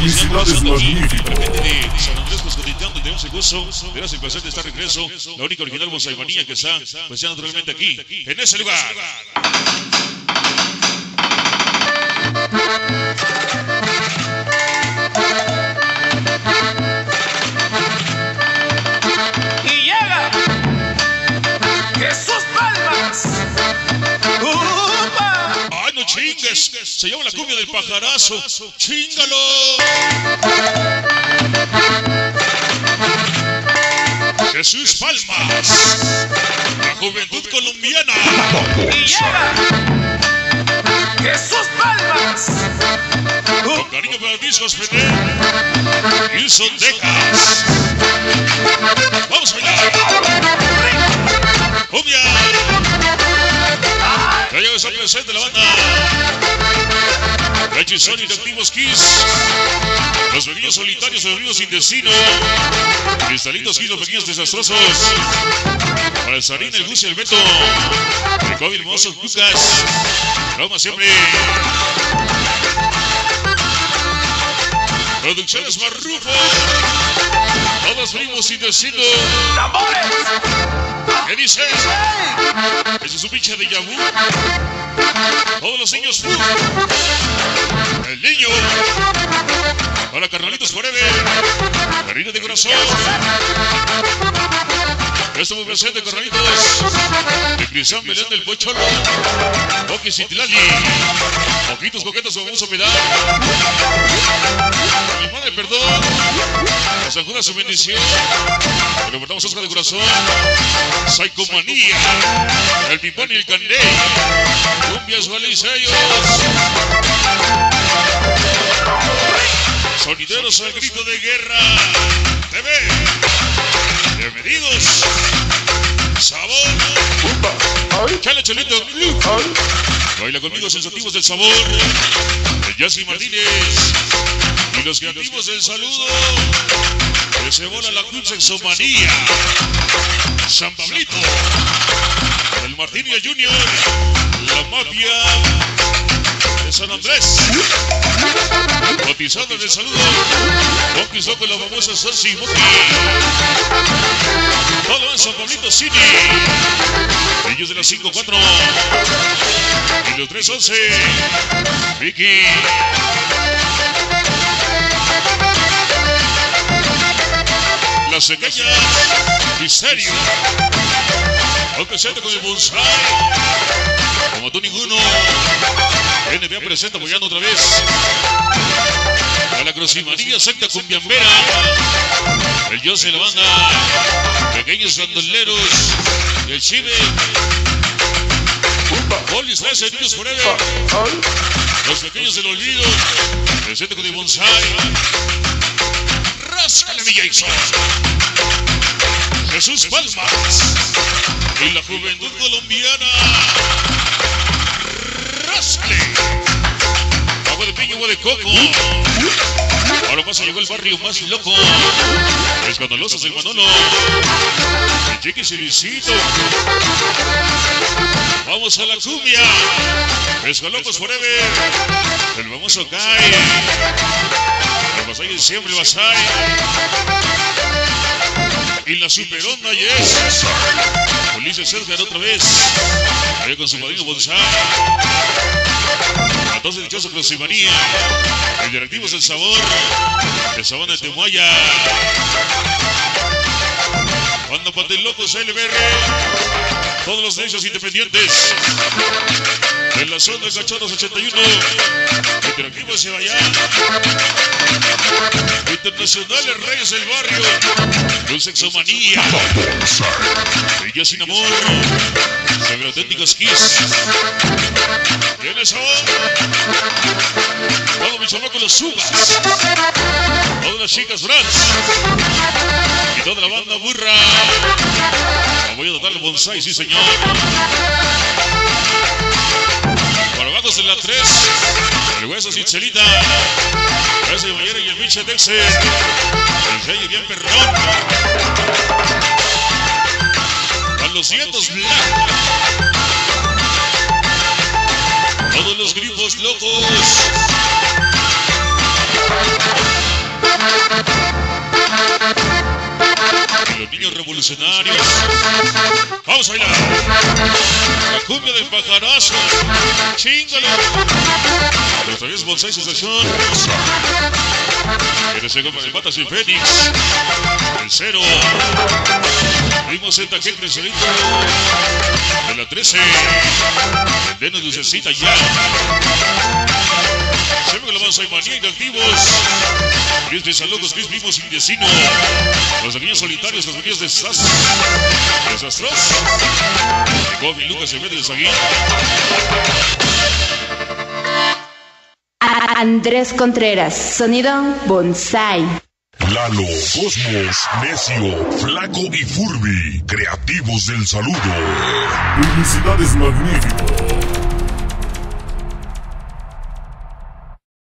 Felicidades magnífico. de San Andrés pues cotidiano tenemos el gusto el placer de estar regreso. La única original Bonsaimanía que está pues ya naturalmente aquí en ese lugar Se llama la cumbia del pajarazo. ¡Chingalo! Jesús Palmas. La juventud colombiana. Jesús Palmas. Con cariño para discos Fené. Wilson Texas. Vamos a bailar. Llegó esa presente la banda. Hechizón y Activos Kiss. Los pequeños solitarios, los ríos sin destino. Cristalitos Kiss, los pequeños desastrosos. Para el Sarín, el Gus y el Beto. El Mozo, Lucas. Roma siempre. Producciones Marrufo. Todos primos sin destino. ¡Tambores! ¿Qué dices? Ese es un pinche de Yabu. Todos los niños. uh. El niño. Para carnalitos forever. Cariño de corazón. Ya estamos presentes, carnalitos. De Cristian Belén del Pocholo. Boquis y Tilali. Poquitos coquetos vamos a pedir. Mi madre, perdón. Nos ajuda su bendición. Le portamos Oscar de corazón. Psychomanía. El pipón y el candé. Cumbias, vales ellos. Sonideros al grito de guerra. TV. Chale, chalito. Baila conmigo sensativos del sabor. El Yassi Martínez. Y los creativos del saludo. Que se bola la cruz sexomanía. San Pablito. El Martínez Junior. La mafia de San Andrés. Cotizando en el saludo. Conquistó con la famosa Sarsi Moki. Todo en San Pablito City. Ellos de las 5-4. Y los 3-11. Vicky. La cequeña. Misterio. Presente con el bonsai. Como tú ninguno. NBA presenta apoyando otra vez. A la Crocimanía Secta Cumbiambera. El Jose de la banda. Pequeños bandoleros. Y el Chive. Bolis 13 niños forever. Los pequeños del olvido. Presente con el bonsai. Ráscale mi Jason. Jesús Palmas. Y la juventud colombiana. Ráscale. Agua de piña, agua de coco. Ahora pasa, llegó el barrio más loco. Escandalosos del Manolo. El y Luisito. Vamos a la cumbia. Escalocos forever. El famoso Kai. El Basay siempre Basay. Y la super onda yes. Ulises Edgar otra vez. Allá con su padrino Bonsai. El dichoso Crocimanía. El directivo es el sabor. El sabor de Temuaya. Cuando Patel Locos LBR. Todos los derechos independientes. En la zona de Cachorros 81. Interactivo se vaya. Internacionales Reyes del Barrio. Con sexomanía. Ella sin amor. Sobre auténticos kiss. ¿Tienes sabor? Todo mi chamaco los subas. Todas las chicas Brats. Y toda la banda burra. Voy a dotar el bonsai, sí señor. Abajo de la 3. El hueso sin celita. Ese y el pinche Texas. El rey bien perrón. Con los cientos blancos. Todos los grifos locos. Niños revolucionarios. Vamos a bailar. La cumbia del pajarazo. Chingalo. Otra vez Bonsai Sensación. Eres el el Batas y Fénix. El cero. Vimos en Taquel Crecerito. De la 13. Denos lucecita ya. Que la avanza y manía inactivos. Cris de saludos, Cris vivos sin vecino. Los niños solitarios, los niños desastres. Desastros. Gobi Lucas Saguín. Andrés Contreras, sonido Bonsai. Lalo, Cosmos, Necio, Flaco y Furby, creativos del saludo. Publicidades magníficas.